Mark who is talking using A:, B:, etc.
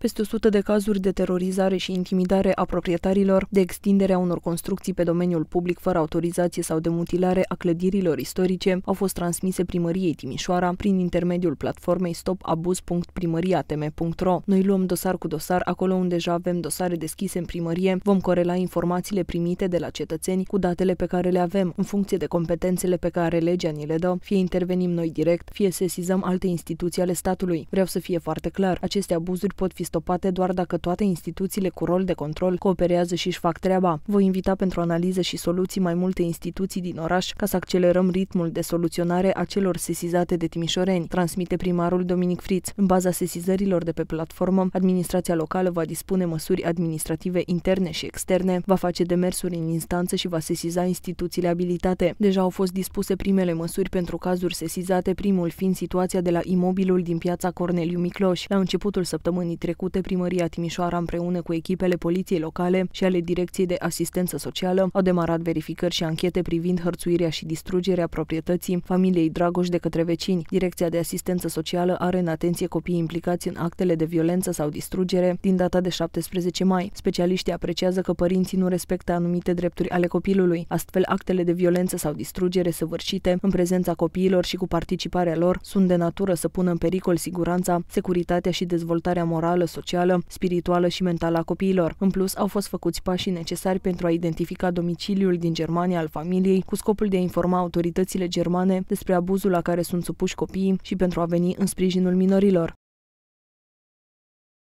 A: Peste 100 de cazuri de terorizare și intimidare a proprietarilor, de extindere a unor construcții pe domeniul public fără autorizație sau de mutilare a clădirilor istorice au fost transmise primăriei Timișoara prin intermediul platformei stopabuz.primariatm.ro. Noi luăm dosar cu dosar acolo unde deja avem dosare deschise în primărie, vom corela informațiile primite de la cetățeni cu datele pe care le avem, în funcție de competențele pe care legea ni le dă, fie intervenim noi direct, fie sesizăm alte instituții ale statului. Vreau să fie foarte clar, aceste abuzuri pot fi stopate doar dacă toate instituțiile cu rol de control cooperează și își fac treaba. Voi invita pentru analiză și soluții mai multe instituții din oraș ca să accelerăm ritmul de soluționare a celor sesizate de timișoreni, transmite primarul Dominic Fritz. În baza sesizărilor de pe platformă, administrația locală va dispune măsuri administrative interne și externe, va face demersuri în instanță și va sesiza instituțiile abilitate. Deja au fost dispuse primele măsuri pentru cazuri sesizate, primul fiind situația de la imobilul din piața Corneliu Micloș. La începutul săptămânii trecute, primăria Timișoara împreună cu echipele poliției locale și ale Direcției de Asistență Socială au demarat verificări și anchete privind hărțuirea și distrugerea proprietății familiei Dragoș de către vecini. Direcția de Asistență Socială are în atenție copiii implicați în actele de violență sau distrugere din data de 17 mai. Specialiștii apreciază că părinții nu respectă anumite drepturi ale copilului. Astfel, actele de violență sau distrugere săvârșite în prezența copiilor și cu participarea lor sunt de natură să pună în pericol siguranța, securitatea și dezvoltarea morală, socială, spirituală și mentală a copiilor. În plus, au fost făcuți pașii necesari pentru a identifica domiciliul din Germania al familiei cu scopul de a informa autoritățile germane despre abuzul la care sunt supuși copiii și pentru a veni în sprijinul minorilor.